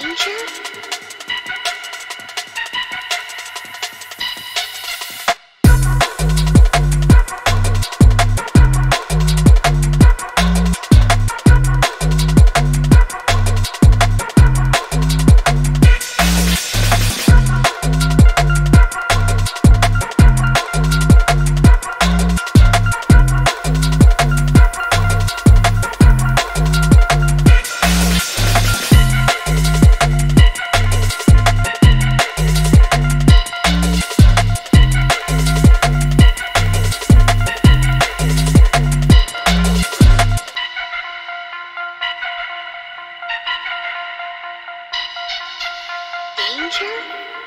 danger? treasure?